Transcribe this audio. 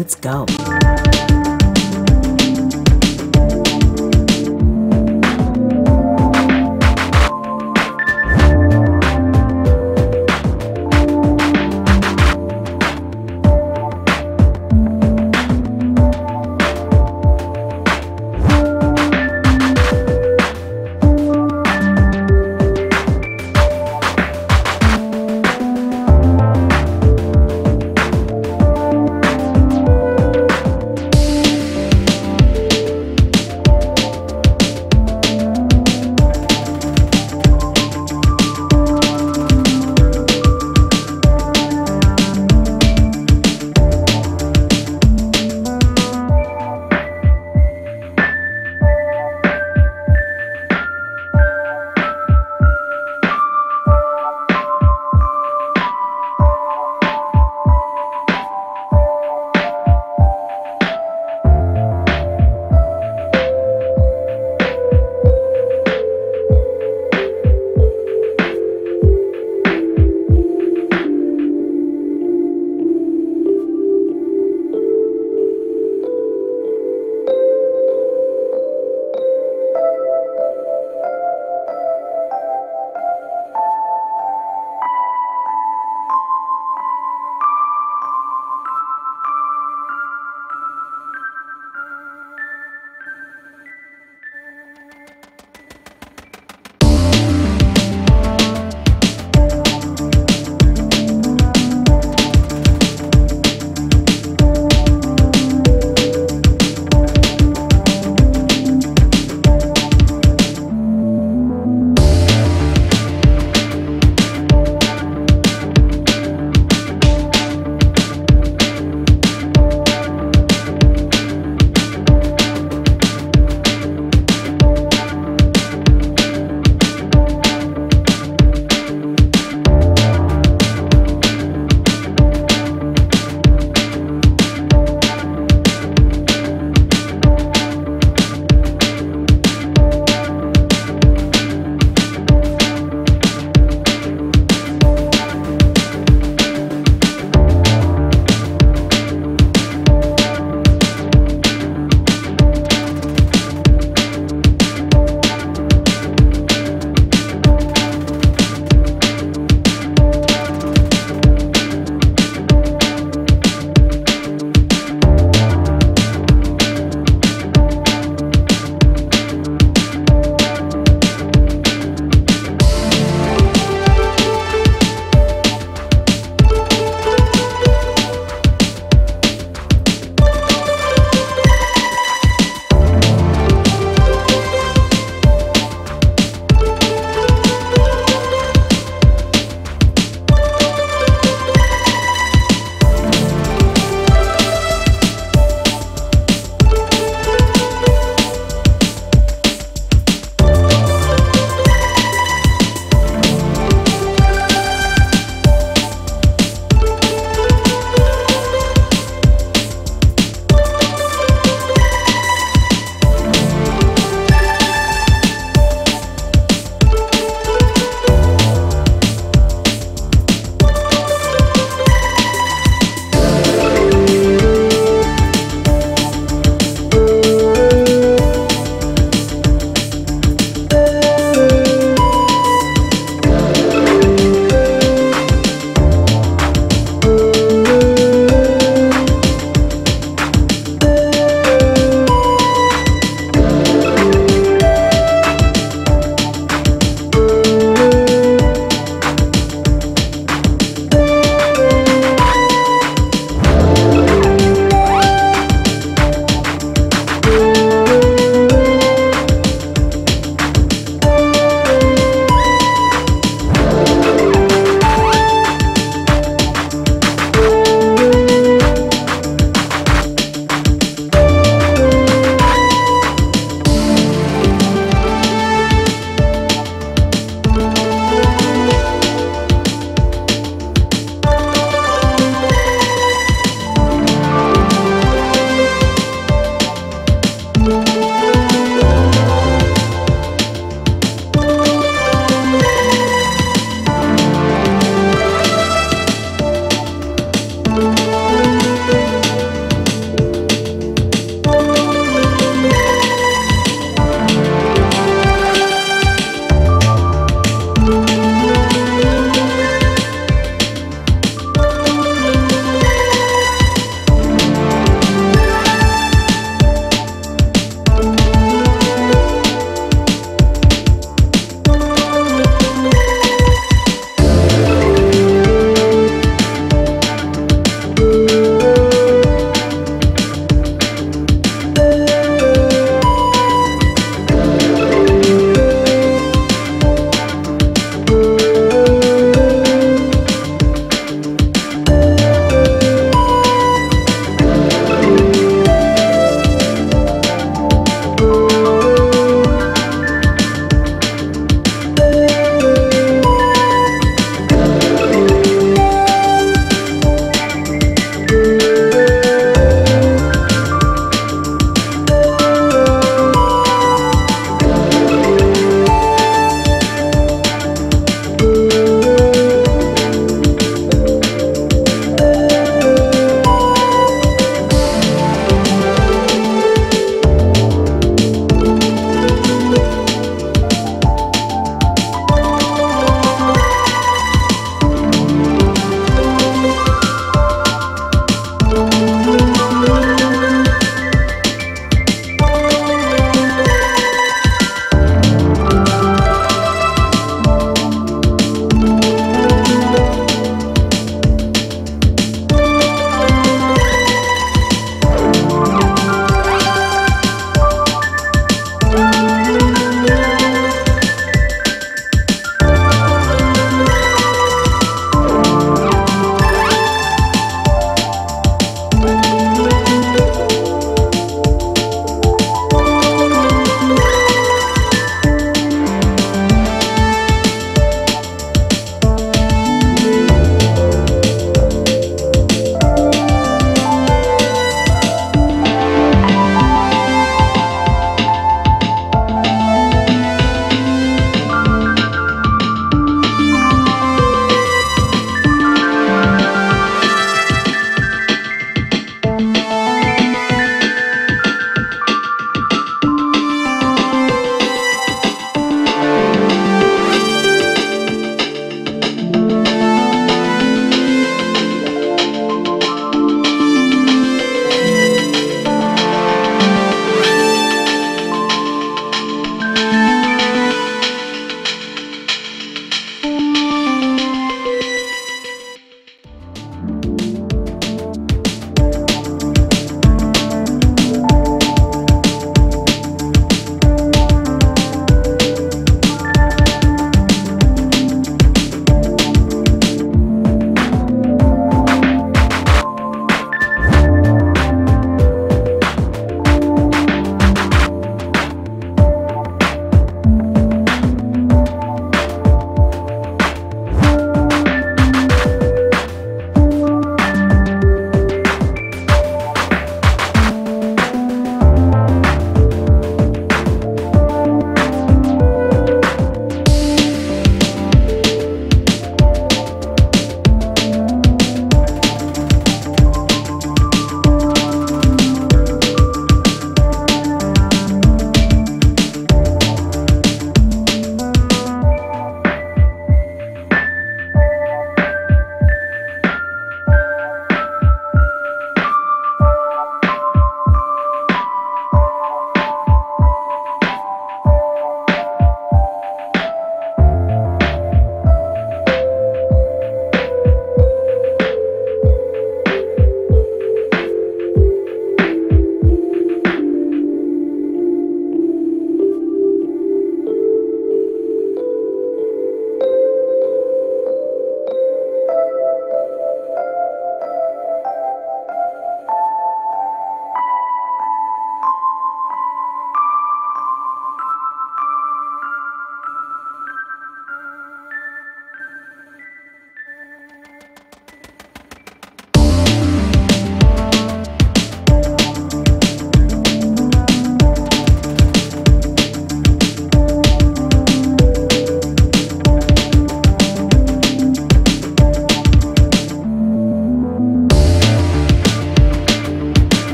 Let's go.